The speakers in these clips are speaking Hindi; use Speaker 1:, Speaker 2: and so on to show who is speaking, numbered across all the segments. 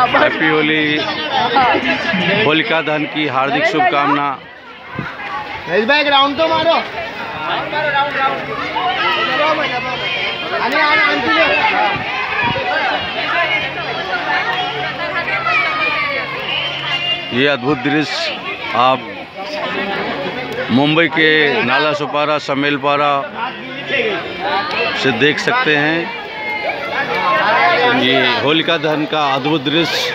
Speaker 1: हैप्पी होली। होलिका दहन की हार्दिक शुभकामना।
Speaker 2: भाई तो मारो।
Speaker 1: ये अद्भुत दृश्य। आप मुंबई के नाला सुपारा समेलपारा से देख सकते हैं। ये होलिका दहन का अद्भुत दृश्य।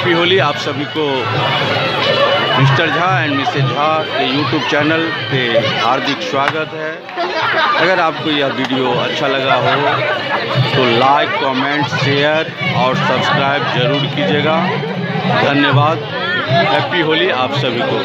Speaker 1: हैप्पी होली आप सभी को। Mr Jha and Mrs Jha के यूट्यूब चैनल पे हार्दिक स्वागत है। अगर आपको यह वीडियो अच्छा लगा हो तो लाइक कमेंट शेयर और सब्सक्राइब ज़रूर कीजिएगा। धन्यवाद। हैप्पी होली आप सभी को।